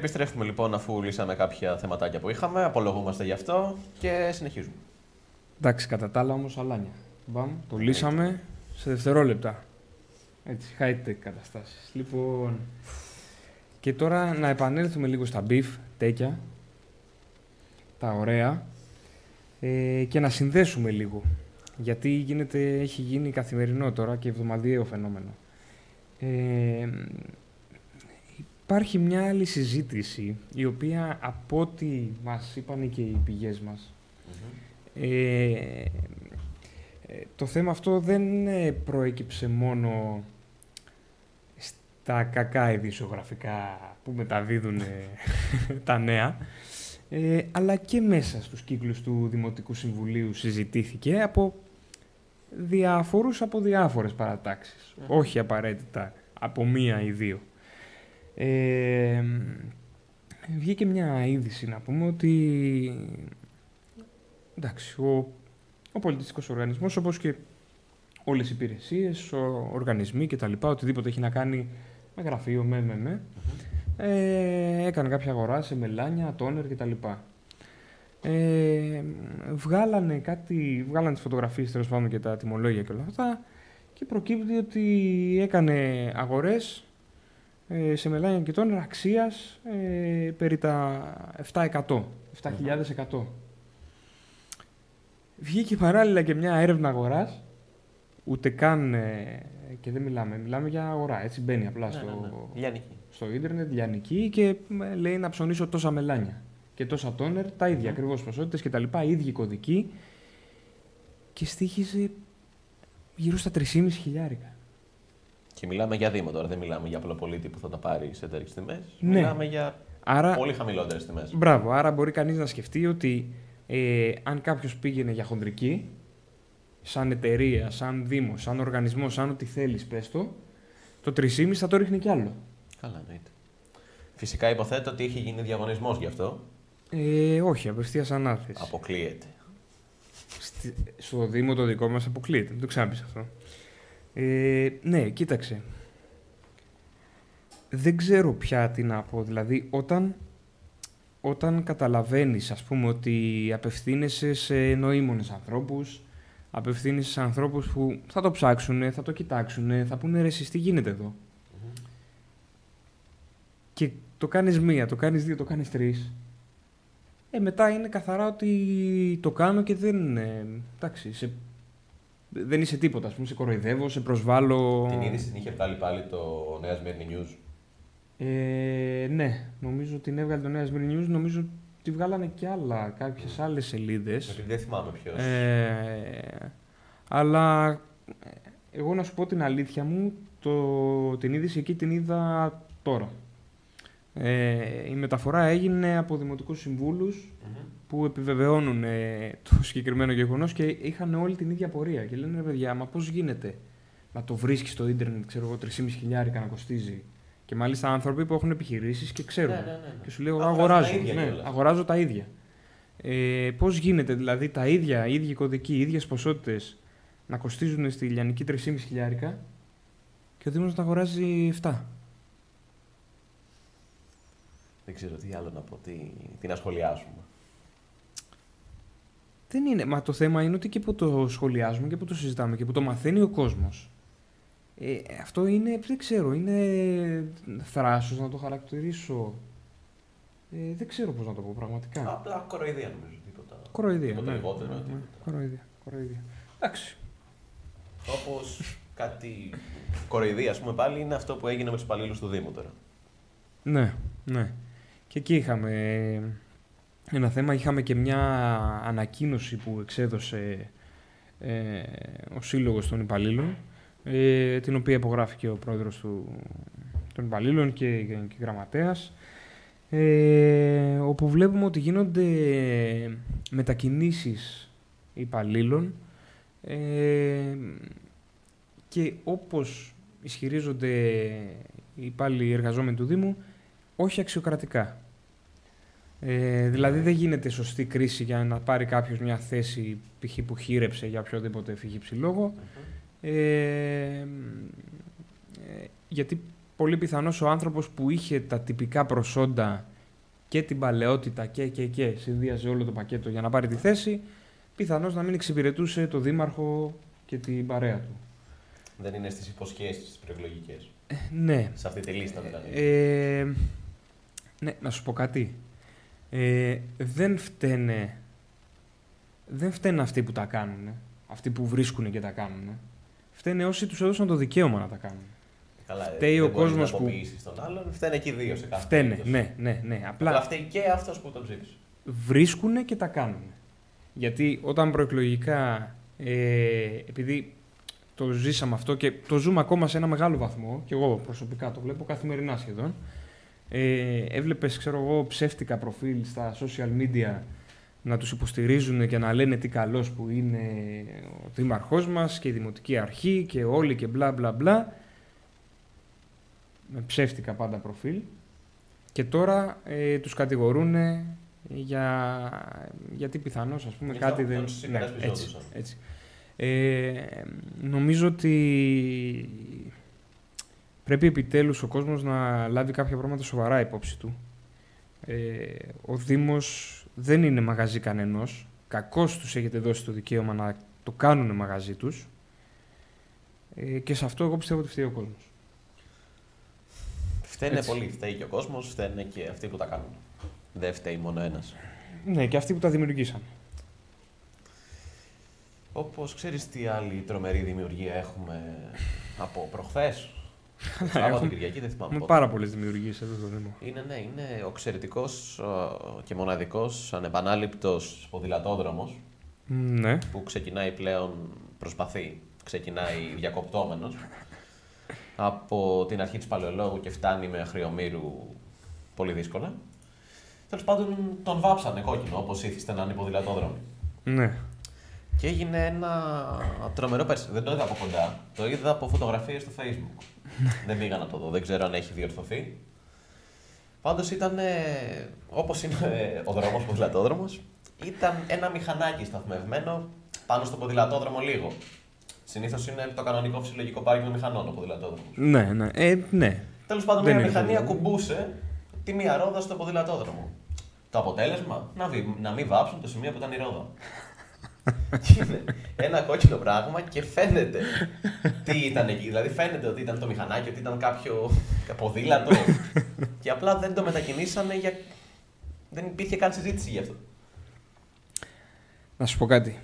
Επιστρέφουμε λοιπόν αφού λύσαμε κάποια θεματάκια που είχαμε, απολογούμαστε γι' αυτό και συνεχίζουμε. Εντάξει, κατά τα άλλα όμως αλάνια. Μπαμ, το λύσαμε σε δευτερόλεπτα. Έτσι, high-tech καταστάσεις. Λοιπόν, και τώρα να επανέλθουμε λίγο στα beef, τέκια, τα ωραία, ε, και να συνδέσουμε λίγο. Γιατί γίνεται, έχει γίνει καθημερινό τώρα και εβδομαδιαίο φαινόμενο. Ε, υπάρχει μια άλλη συζήτηση, η οποία από ό,τι μας είπαν και οι πηγές μας, ε, ε, το θέμα αυτό δεν ε, προέκυψε μόνο στα κακά ειδησιογραφικά που μεταδίδουν τα νέα, ε, αλλά και μέσα στους κύκλους του Δημοτικού Συμβουλίου συζητήθηκε από διάφορους από διάφορες Όχι απαραίτητα από μία ή δύο. Ε, βγήκε μια είδηση να πούμε ότι εντάξει, ο, ο πολιτιστικός οργανισμός όπως και όλες οι υπηρεσίες, ο, οργανισμοί και τα λοιπά, οτιδήποτε έχει να κάνει με γραφείο, με, με, με, ε, έκανε κάποια αγορά σε μελάνια, τόνερ και τα λοιπά. Ε, βγάλανε κάτι, βγάλανε τις φωτογραφίες τέλος πάντων και τα τιμολόγια και όλα αυτά και προκύπτει ότι έκανε αγορές ε, σε μελάνια και τόνερ αξίας ε, περί τα 7%, 7.100. Βγήκε παράλληλα και μια έρευνα αγοράς, ούτε καν ε, και δεν μιλάμε, μιλάμε για αγορά, έτσι μπαίνει απλά ναι, στο, ναι, ναι. στο ίντερνετ, λιανική και λέει να ψωνίσω τόσα μελάνια και τόσα τόνερ, τα ίδια ακριβώς ποσότητες και τα λοιπά, ίδιοι κωδικοί και στήχιζε γύρω στα 3,5 χιλιάρικα. Και μιλάμε για Δήμο τώρα, δεν μιλάμε για απλοπολίτη που θα τα πάρει σε τέτοιες τιμές. Ναι. Μιλάμε για άρα, πολύ χαμηλότερες τιμές. Μπράβο, άρα μπορεί κανείς να σκεφτεί ότι ε, αν κάποιος πήγαινε για χοντρική, σαν εταιρεία, σαν Δήμο, σαν οργανισμό, σαν ό,τι θέλεις, πες το, το 3,5 θα το ρίχνει κι άλλο. Καλά, εννοείται. Φυσικά υποθέτω ότι είχε γίνει διαγωνισμός γι' αυτό. Ε, όχι, απευθείας ανάθεση. Αποκλείεται. στο Δήμο το δικό μας αποκλείεται. Δεν το ξαναπείς αυτό. Ε, ναι, κοίταξε. Δεν ξέρω πια τι να πω. Δηλαδή, όταν, όταν καταλαβαίνεις, ας πούμε, ότι απευθύνεσαι σε νοήμονες ανθρώπους, απευθύνεσαι σε ανθρώπους που θα το ψάξουν, θα το κοιτάξουν, θα πούνε ρε τι γίνεται Και το κάνεις μία, το κάνεις δύο, το κάνεις τρεις. Ε, μετά είναι καθαρά ότι το κάνω και δεν... Ε, εντάξει, σε δεν είσαι τίποτα. Α πούμε, σε κοροϊδεύω, σε προσβάλλω. Την είδηση την είχε βγάλει πάλι το Νέας Σμύρνη News. Ε, ναι, νομίζω ότι την έβγαλε το Νέας Σμύρνη News. Νομίζω ότι βγάλανε και άλλα, κάποιες άλλες σελίδες. Δεν θυμάμαι ποιος. Ε, αλλά ε, εγώ να σου πω την αλήθεια μου, το, την είδηση εκεί την είδα τώρα. Ε, η μεταφορά έγινε από δημοτικούς που επιβεβαιώνουν ε, το συγκεκριμένο γεγονός και είχαν όλη την ίδια πορεία. Και λένε ρε παιδιά, μα πώς γίνεται να το βρίσκεις στο ίντερνετ, ξέρω εγώ, 3,5 χιλιάρικα να κοστίζει. Και μάλιστα άνθρωποι που έχουν επιχειρήσεις και ξέρουν. Ναι, ναι, ναι. Και σου λέω, αγοράζω. Ναι, αγοράζω τα ίδια. Ε, πώς γίνεται δηλαδή τα ίδια, οι ίδιοι κωδικοί, οι ίδιες ποσότητες να κοστίζουν στη λιανική 3,5 χιλιάρικα και ο Δήμος να τα αγοράζει 7. Δεν ξέρω τι άλλο να πω, τι, τι να σχολιάσουμε. Δεν είναι. Μα το θέμα είναι ότι και που το σχολιάζουμε και που το συζητάμε και που το μαθαίνει ο κόσμος. Ε, αυτό είναι, δεν ξέρω, είναι θράσος να το χαρακτηρίσω. Ε, δεν ξέρω πώς να το πω πραγματικά. Απλά κοροϊδία νομίζω, τίποτα. Κοροϊδία, τίποτα ναι. λιγότερο, ναι, τίποτα. Κοροϊδία, κοροϊδία. Εντάξει. Όπως κάτι κοροϊδία, ας πούμε πάλι, είναι αυτό που έγινε με τους υπαλλήλους του Δήμου τώρα. Ναι, ναι. Και εκεί είχαμε ένα θέμα. Είχαμε και μια ανακοίνωση που εξέδωσε ε, ο Σύλλογος των Υπαλλήλων, ε, την οποία υπογράφει και ο πρόεδρος του, των Υπαλλήλων και, και γραμματέας, ε, όπου βλέπουμε ότι γίνονται μετακινήσεις υπαλλήλων ε, και όπως ισχυρίζονται οι υπάλληλοι εργαζόμενοι του Δήμου, όχι αξιοκρατικά. Ε, δηλαδή δεν γίνεται σωστή κρίση για να πάρει κάποιος μια θέση π.χ. που χείρεψε για οποιοδήποτε φυγήψη λόγο. Ε, ε, γιατί πολύ πιθανώς ο άνθρωπος που είχε τα τυπικά προσόντα και την παλαιότητα και, και, και συνδύαζε όλο το πακέτο για να πάρει τη θέση, πιθανώς να μην εξυπηρετούσε το δήμαρχο και την παρέα του. Δεν είναι στις υποσχέσεις τι προεκλογικές. Ε, ναι. Σε αυτή τη λίστα δηλαδή. Ε, ναι, να σου πω κάτι. Ε, δεν φταίνε δεν φταίνε αυτοί που τα κάνουν, αυτοί που βρίσκουν και τα κάνουν. Φταίνε όσοι τους έδωσαν το δικαίωμα να τα κάνουν. Καλά, φταίει δεν ο κόσμος που. τον άλλον, φταίνε και οι δύο σε κάθε Φταίνε, ναι, ναι, ναι. Απλά. Αλλά φταίει και αυτός που τον ψήφισε. Βρίσκουν και τα κάνουν. Γιατί όταν προεκλογικά. Ε, επειδή το ζήσαμε αυτό και το ζούμε ακόμα σε ένα μεγάλο βαθμό, και εγώ προσωπικά το βλέπω καθημερινά σχεδόν. Ε, Έβλεπες, ξέρω εγώ, ψεύτικα προφίλ στα social media να τους υποστηρίζουν και να λένε τι καλός που είναι ο δήμαρχός μας και η Δημοτική Αρχή και όλοι και μπλα μπλα μπλα. Με ψεύτικα πάντα προφίλ. Και τώρα ε, τους κατηγορούν για, γιατί πιθανώς ας πούμε κάτι δεν... Ναι, έτσι, έτσι. Ε, νομίζω ότι πρέπει επιτέλους ο κόσμος να λάβει κάποια πράγματα σοβαρά υπόψη του. Ε, ο Δήμος δεν είναι μαγαζί κανενός. Κακώς τους έχετε δώσει το δικαίωμα να το κάνουν μαγαζί τους. Ε, και σε αυτό εγώ πιστεύω ότι φταίει ο κόσμος. Φταίνε Έτσι. πολύ. Φταίει και ο κόσμος, φταίνε και αυτοί που τα κάνουν. Δεν φταίει μόνο ένας. Ναι, και αυτοί που τα δημιουργήσαν. Όπως ξέρεις, τι άλλη τρομερή δημιουργία έχουμε από προχθές; Έχουμε Κυριακή δεν θυμάμαι. Με πάρα πολλές δημιουργίες εδώ στο Δήμο. Είναι, ναι, είναι ο εξαιρετικός και μοναδικός ανεπανάληπτος ποδηλατόδρομος. Ναι. Που ξεκινάει πλέον, προσπαθεί, ξεκινάει διακοπτόμενος. από την αρχή της Παλαιολόγου και φτάνει με Αχριομήρου πολύ δύσκολα. Τέλος πάντων τον βάψανε κόκκινο όπως ήθιστε να είναι ποδηλατόδρομο. Ναι. Και έγινε ένα τρομερό πέρσι. Δεν το είδα από κοντά. Το είδα από φωτογραφίες στο Facebook. δεν πήγα να το δω. Δεν ξέρω αν έχει διορθωθεί. Πάντως ήταν όπως είναι ο δρόμος, ο ποδηλατόδρομος. Ήταν ένα μηχανάκι σταθμευμένο πάνω στο ποδηλατόδρομο λίγο. Συνήθως είναι το κανονικό φυσιολογικό πάρκινγκ μηχανών ο ποδηλατόδρομος. Ναι, ναι. Ε, ναι. Τέλος πάντων, μια μηχανή ακουμπούσε τη μία ρόδα στο ποδηλατόδρομο. Το αποτέλεσμα να, να μην βάψουν το σημείο που ήταν η ρόδα είναι ένα κόκκινο πράγμα και φαίνεται τι ήταν εκεί. Δηλαδή φαίνεται ότι ήταν το μηχανάκι, ότι ήταν κάποιο ποδήλατο. και απλά δεν το μετακινήσανε για. Δεν υπήρχε καν συζήτηση γι' αυτό. Να σου πω κάτι.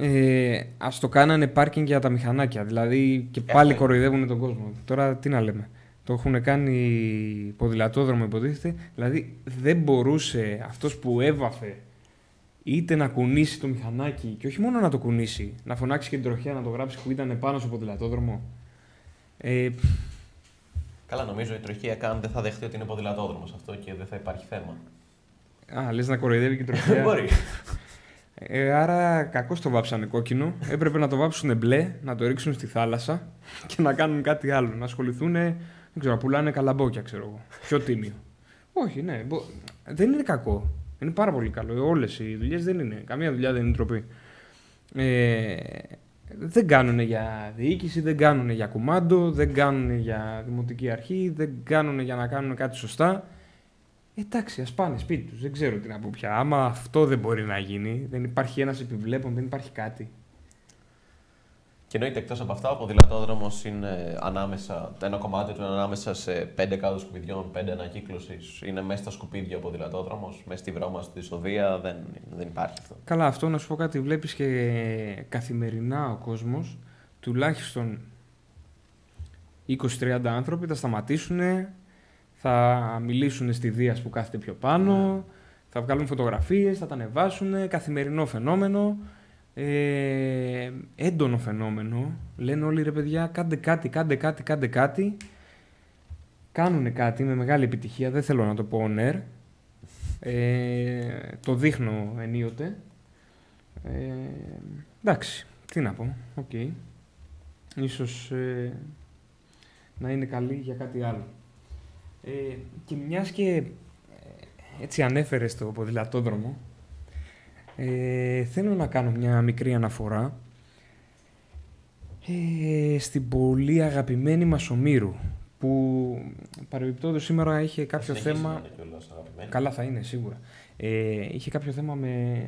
Ε, Α το κάνανε πάρκινγκ για τα μηχανάκια. Δηλαδή και πάλι Έχουμε. κοροϊδεύουν τον κόσμο. Τώρα τι να λέμε. Το έχουν κάνει ποδηλατόδρομο υποτίθεται. Δηλαδή δεν μπορούσε αυτός που έβαφε είτε να κουνήσει το μηχανάκι και όχι μόνο να το κουνήσει, να φωνάξει και την τροχιά να το γράψει που ήταν πάνω στο ποδηλατόδρομο. Ε, Καλά, νομίζω η τροχιά καν δεν θα δεχτεί ότι είναι ποδηλατόδρομος αυτό και δεν θα υπάρχει θέμα. Α, λες να κοροϊδεύει και η τροχιά. Μπορεί. Ε, άρα κακώς το βάψανε κόκκινο. Έπρεπε να το βάψουν μπλε, να το ρίξουν στη θάλασσα και να κάνουν κάτι άλλο. Να ασχοληθούν, δεν ξέρω, να πουλάνε καλαμπόκια, ξέρω εγώ. Πιο τίμιο. Όχι, ναι. Δεν είναι κακό. Είναι πάρα πολύ καλό. Όλες οι δουλειές δεν είναι. Καμία δουλειά δεν είναι τροπή. Ε, δεν κάνουν για διοίκηση, δεν κάνουν για κουμάντο, δεν κάνουν για δημοτική αρχή, δεν κάνουν για να κάνουν κάτι σωστά. Εντάξει, ας πάνε σπίτι τους. Δεν ξέρω τι να πω πια. Άμα αυτό δεν μπορεί να γίνει, δεν υπάρχει ένας επιβλέπων, δεν υπάρχει κάτι. Και εννοείται εκτός από αυτά, ο ποδηλατόδρομος είναι ανάμεσα, ένα κομμάτι του είναι ανάμεσα σε πέντε κάδους σκουπιδιών, πέντε ανακύκλωσης. Είναι μέσα στα σκουπίδια ο ποδηλατόδρομος, μέσα στη βρώμα, στη σοδεία. Δεν, δεν υπάρχει αυτό. Καλά, αυτό να σου πω κάτι. Βλέπεις και καθημερινά ο κόσμος, τουλάχιστον 20-30 άνθρωποι θα σταματήσουν, θα μιλήσουν στη Δίας που κάθεται πιο πάνω, ναι. θα βγάλουν φωτογραφίες, θα τα ανεβάσουν. Καθημερινό φαινόμενο ε, έντονο φαινόμενο. Λένε όλοι ρε παιδιά, κάντε κάτι, κάντε κάτι, κάντε κάτι. Κάνουν κάτι με μεγάλη επιτυχία, δεν θέλω να το πω on air. Ε, το δείχνω ενίοτε. Ε, εντάξει, τι να πω, OK. Okay. Ίσως ε, να είναι καλή για κάτι άλλο. Ε, και μιας και ε, έτσι ανέφερες στο ποδηλατόδρομο, ε, θέλω να κάνω μια μικρή αναφορά ε, στην πολύ αγαπημένη μας Ομήρου, που παρεμπιπτόντως σήμερα είχε κάποιο Συνεχίζει θέμα... να είναι κιόλας αγαπημένη. Καλά θα είναι σίγουρα. Ε, είχε κάποιο θέμα με,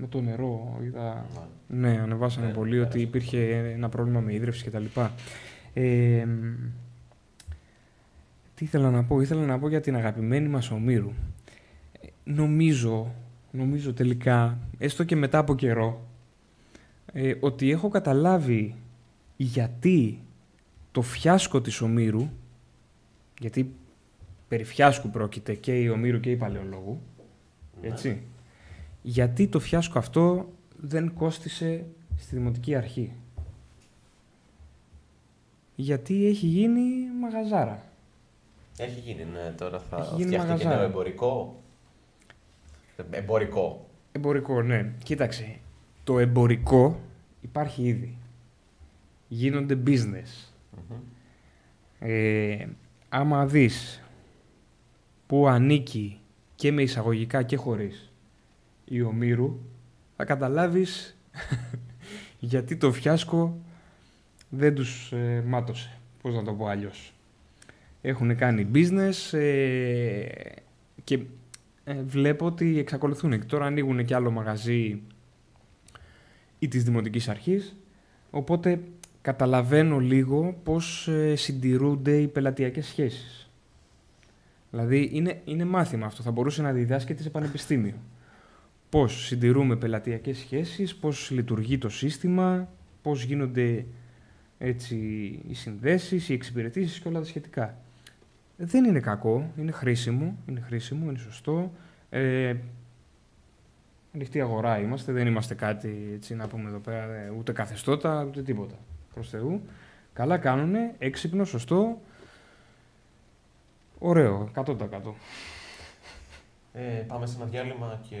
με το νερό. Είδα, Ναι. ναι, ανεβάσανε Ναι, πολύ πέρασε. ότι υπήρχε ένα πρόβλημα με ίδρυυση κτλ. Ε, τι ήθελα να πω, ήθελα να πω για την αγαπημένη μας Ομήρου. Ε, Νομίζω, νομίζω τελικά, έστω και μετά από καιρό, ε, ότι έχω καταλάβει γιατί το φιάσκο της Ομήρου, γιατί περί φιάσκου πρόκειται και η Ομήρου και η Παλαιολόγου, Ναι. έτσι, γιατί το φιάσκο αυτό δεν κόστισε στη Δημοτική Αρχή. Γιατί έχει γίνει μαγαζάρα. Έχει γίνει, ναι. Τώρα θα Έχει γίνει φτιάχτηκε μαγαζάρα. νέο εμπορικό. Ε, Εμπορικό. Εμπορικό, ναι. Κοίταξε, το εμπορικό υπάρχει ήδη. Γίνονται business. Μμμ. Ε, άμα δεις που ανήκει και με εισαγωγικά και χωρίς η Ομήρου, θα καταλάβεις γιατί το φιάσκο δεν τους ε, μάτωσε. Πώς να το πω αλλιώς. Έχουν κάνει business ε, και ε, βλέπω ότι εξακολουθούν. Και τώρα ανοίγουν και άλλο μαγαζί ή της Δημοτικής Αρχής, οπότε καταλαβαίνω λίγο πώς ε, συντηρούνται οι πελατειακές σχέσεις. Δηλαδή είναι, είναι μάθημα αυτό, θα μπορούσε να διδάσκεται σε πανεπιστήμιο. Πώς συντηρούμε πελατειακές σχέσεις, πώς λειτουργεί το σύστημα, πώς γίνονται έτσι, οι συνδέσεις, οι εξυπηρετήσεις και όλα τα σχετικά. Δεν είναι κακό, είναι χρήσιμο, είναι χρήσιμο, είναι σωστό. Ε, ανοιχτή αγορά είμαστε, δεν είμαστε κάτι έτσι να πούμε εδώ πέρα, ε, ούτε καθεστώτα, ούτε τίποτα. Προς Θεού. Καλά κάνουνε, έξυπνο, σωστό. Ωραίο, 100%. Ε, πάμε σε ένα διάλειμμα και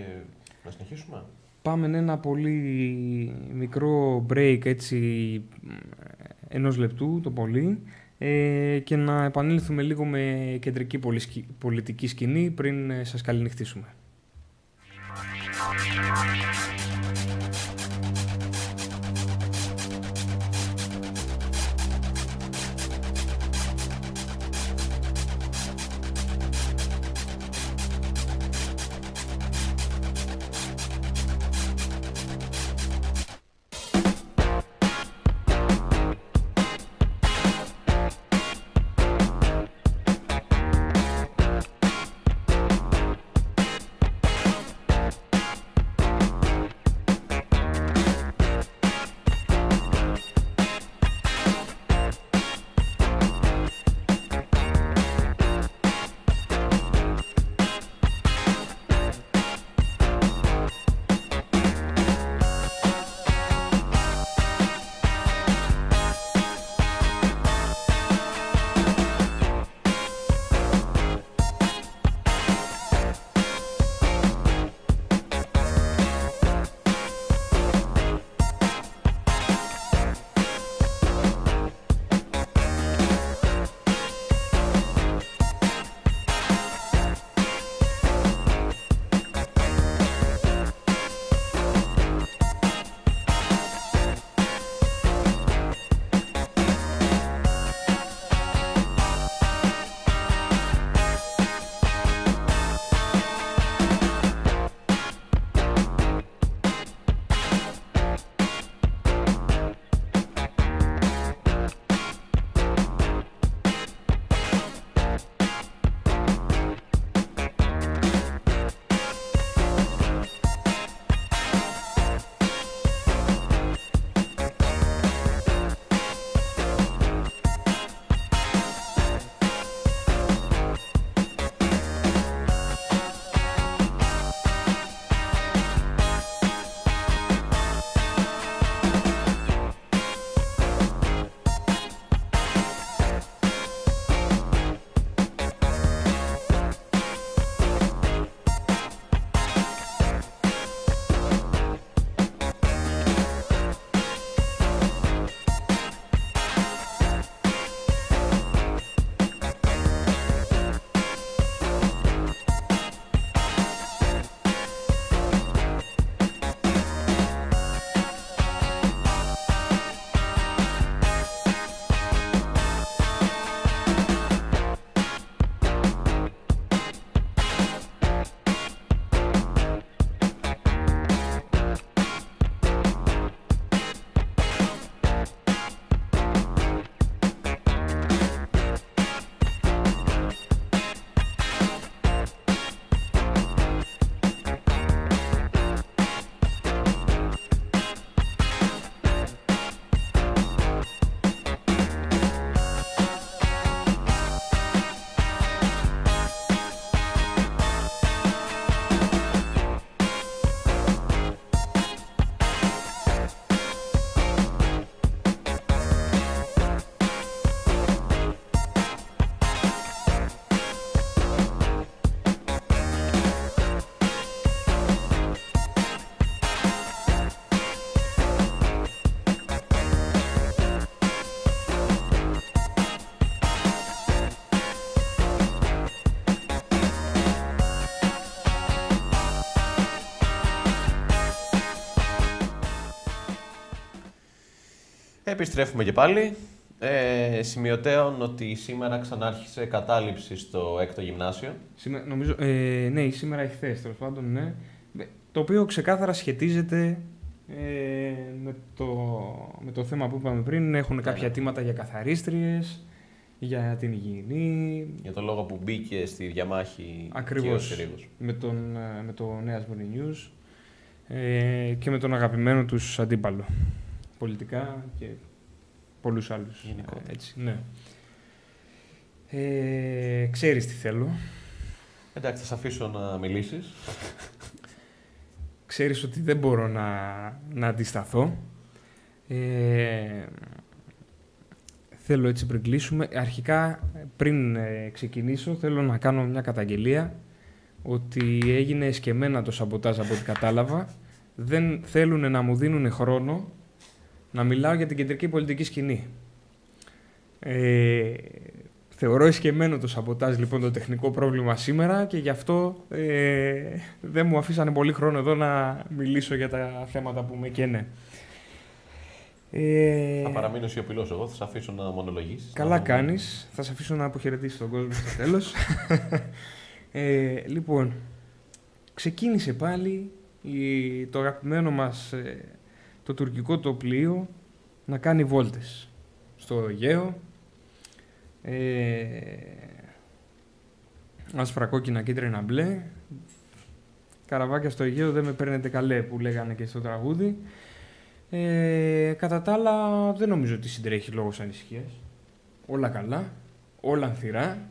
να συνεχίσουμε. Πάμε με ένα πολύ μικρό break έτσι ενός λεπτού το πολύ ε, και να επανέλθουμε λίγο με κεντρική πολυσκι- πολιτική σκηνή πριν ε, σας καληνυχτήσουμε. Επιστρέφουμε και πάλι. Ε, σημειωτέων ότι σήμερα ξανάρχισε κατάληψη στο έκτο γυμνάσιο. Σήμε- νομίζω, ε, ναι, ή σήμερα ή χθες, τέλος πάντων, ναι. Ε, Το οποίο ξεκάθαρα σχετίζεται ε, με, το, με το θέμα που είπαμε πριν. Έχουν κάποια ναι. αιτήματα για καθαρίστριες, για την υγιεινή, Για τον λόγο που μπήκε στη διαμάχη Ακριβώς. και ο Συρίγος. με, τον, ε, με το Νέας Morning News ε, και με τον αγαπημένο τους αντίπαλο. Πολιτικά και πολλούς άλλους. Γενικότερα. Ε, έτσι, ναι. Ε, ξέρεις τι θέλω. Εντάξει, θα σε αφήσω να μιλήσεις. Ξέρεις ότι δεν μπορώ να, να αντισταθώ. Ε, θέλω έτσι πριν κλείσουμε. Αρχικά, πριν ε, ξεκινήσω, θέλω να κάνω μια καταγγελία ότι έγινε εσκεμμένα το σαμποτάζ από ό,τι κατάλαβα. Δεν θέλουν να μου δίνουν χρόνο να μιλάω για την κεντρική πολιτική σκηνή. Ε, θεωρώ εσκεμμένο το σαμποτάζ λοιπόν το τεχνικό πρόβλημα σήμερα και γι' αυτό ε, δεν μου αφήσανε πολύ χρόνο εδώ να μιλήσω για τα θέματα που με καίνε. Ε, Θα παραμείνω σιωπηλός εγώ, θα σε αφήσω να μονολογήσεις. Καλά Να- κάνεις. Θα σε αφήσω να αποχαιρετήσεις τον κόσμο στο τέλος. ε, λοιπόν, ξεκίνησε πάλι η, το αγαπημένο μας ε, το τουρκικό το πλοίο να κάνει βόλτες στο Αιγαίο. Ε, άσπρα κόκκινα κίτρινα μπλε. Καραβάκια στο Αιγαίο δεν με παίρνετε καλέ που λέγανε και στο τραγούδι. Ε, κατά τα άλλα δεν νομίζω ότι συντρέχει λόγος ανησυχίας. Όλα καλά, όλα ανθυρά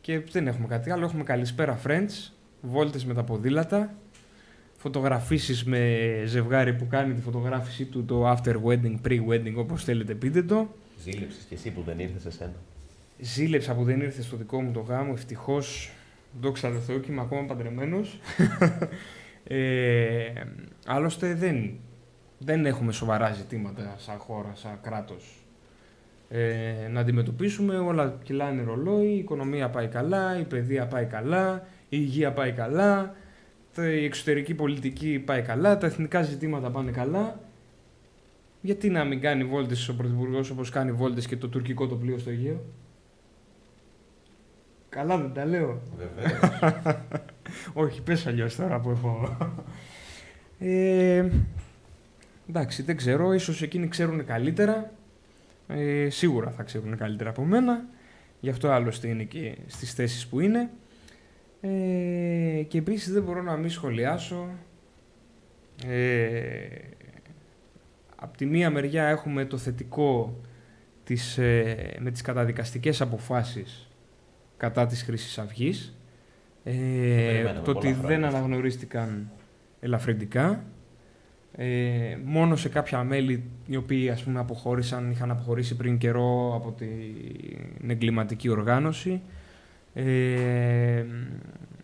και δεν έχουμε κάτι άλλο. Έχουμε καλησπέρα friends, βόλτες με τα ποδήλατα, φωτογραφίσεις με ζευγάρι που κάνει τη φωτογράφησή του το after wedding, pre-wedding όπως θέλετε πείτε το. Ζήλεψες κι εσύ που δεν ήρθες σε σένα. Ζήλεψα που δεν ήρθες στο δικό μου το γάμο, ευτυχώς. Δόξα τω Θεώ και είμαι ακόμα παντρεμένος. ε, άλλωστε δεν, δεν έχουμε σοβαρά ζητήματα σαν χώρα, σαν κράτος ε, να αντιμετωπίσουμε. Όλα κυλάνε ρολόι, η οικονομία πάει καλά, η παιδεία πάει καλά, η υγεία πάει καλά, τα- η εξωτερική πολιτική πάει καλά, τα εθνικά ζητήματα πάνε καλά. Γιατί να μην κάνει βόλτες ο Πρωθυπουργός όπως κάνει βόλτες και το τουρκικό το πλοίο στο Αιγαίο; Καλά δεν τα λέω. Βεβαίως. Όχι, πες αλλιώς τώρα που έχω. Ε, εντάξει, δεν ξέρω. Ίσως εκείνοι ξέρουν καλύτερα. Ε, σίγουρα θα ξέρουν καλύτερα από μένα. Γι' αυτό άλλωστε είναι και στις θέσεις που είναι. Ε, και επίσης δεν μπορώ να μην σχολιάσω. Ε, απ' τη μία μεριά έχουμε το θετικό της, ε, με τις καταδικαστικές αποφάσεις κατά της Χρυσής Αυγής. Ε, περιμέναμε το ότι πολλά δεν χρόνια. αναγνωρίστηκαν ελαφρυντικά. Ε, μόνο σε κάποια μέλη οι οποίοι ας πούμε αποχώρησαν, είχαν αποχωρήσει πριν καιρό από την εγκληματική οργάνωση. Ε,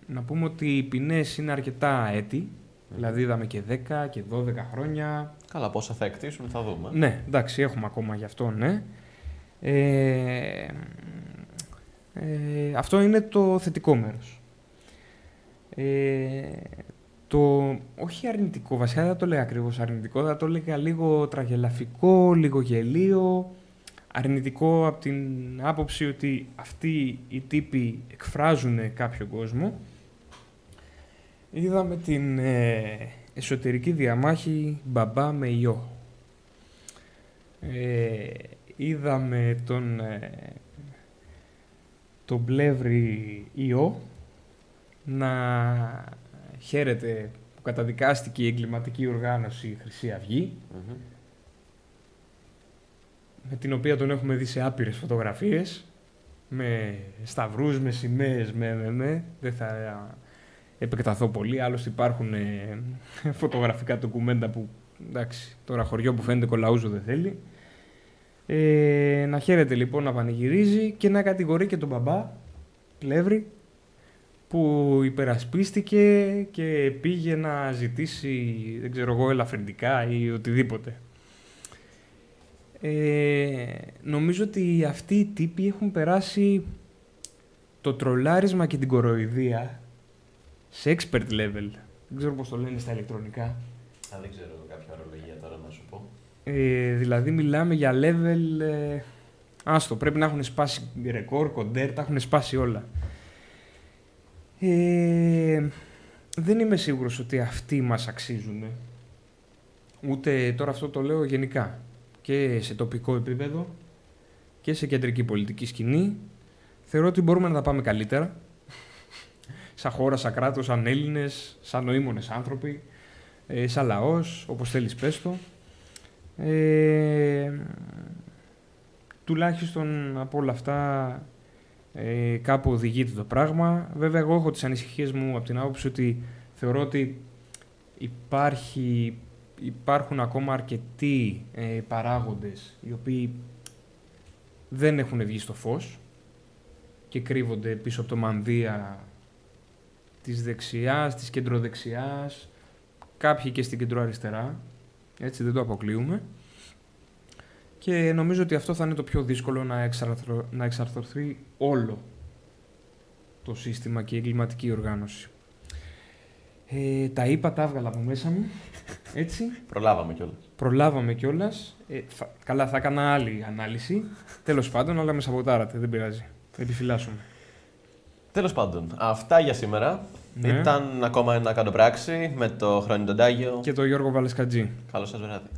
να πούμε ότι οι ποινές είναι αρκετά έτη, δηλαδή είδαμε και 10 και 12 χρόνια. Καλά, πόσα θα εκτίσουν θα δούμε. Ναι, εντάξει, έχουμε ακόμα γι' αυτό, ναι. Ε, ε, αυτό είναι το θετικό μέρος. Ε, το, όχι αρνητικό, βασικά δεν θα το λέγα ακριβώς αρνητικό, θα το έλεγα λίγο τραγελαφικό, λίγο γελίο. Αρνητικό από την άποψη ότι αυτοί οι τύποι εκφράζουν κάποιο κόσμο. Είδαμε την ε, εσωτερική διαμάχη μπαμπά με ιό. Ε, είδαμε τον, ε, τον πλεύρη ιό να χαίρεται που καταδικάστηκε η εγκληματική οργάνωση η Χρυσή Αυγή Μμμ. Με την οποία τον έχουμε δει σε άπειρες φωτογραφίες με σταυρούς, με σημαίες, με, με, με. δεν θα επεκταθώ πολύ, άλλωστε υπάρχουν ε, φωτογραφικά ντοκουμέντα που εντάξει, τώρα χωριό που φαίνεται κολαούζο δεν θέλει. Ε, να χαίρεται λοιπόν να πανηγυρίζει και να κατηγορεί και τον μπαμπά, πλεύρη, που υπερασπίστηκε και πήγε να ζητήσει, δεν ξέρω εγώ, ελαφρυντικά ή οτιδήποτε. Ε, νομίζω ότι αυτοί οι τύποι έχουν περάσει το τρολάρισμα και την κοροϊδία σε expert level. Δεν ξέρω πώς το λένε στα ηλεκτρονικά. Α, δεν ξέρω κάποια ορολογία τώρα να σου πω. Ε, δηλαδή μιλάμε για level... Ε, άστο, πρέπει να έχουν σπάσει ρεκόρ, κοντέρ, τα έχουν σπάσει όλα. Ε, δεν είμαι σίγουρος ότι αυτοί μας αξίζουν. Ούτε τώρα αυτό το λέω γενικά. Και σε τοπικό επίπεδο και σε κεντρική πολιτική σκηνή. Θεωρώ ότι μπορούμε να τα πάμε καλύτερα. σαν χώρα, σαν κράτος, σαν Έλληνες, σαν νοήμονες άνθρωποι, ε, σαν λαός, όπως θέλεις πες το. Ε, τουλάχιστον από όλα αυτά ε, κάπου οδηγείται το πράγμα. Βέβαια, εγώ έχω τις ανησυχίες μου από την άποψη ότι θεωρώ ότι υπάρχει, υπάρχουν ακόμα αρκετοί ε, παράγοντες οι οποίοι δεν έχουν βγει στο φως και κρύβονται πίσω από το μανδύα της δεξιάς, της κεντροδεξιάς, κάποιοι και στην κεντροαριστερά, έτσι δεν το αποκλείουμε. Και νομίζω ότι αυτό θα είναι το πιο δύσκολο να, εξαρθρω... να εξαρθρωθεί όλο το σύστημα και η εγκληματική οργάνωση. Ε, τα είπα, τα έβγαλα από μέσα μου. Έτσι. Προλάβαμε κιόλας. Προλάβαμε κιόλας. Ε, καλά, θα έκανα άλλη ανάλυση. Τέλος πάντων, αλλά με σαμποτάρατε. Δεν πειράζει. Επιφυλάσσουμε. Τέλος πάντων, αυτά για σήμερα. Ναι. Ήταν ακόμα ένα κάτω πράξη με το Χρόνι τον Τάγιο και το Γιώργο Βαλεσκατζή. Καλό σας βράδυ.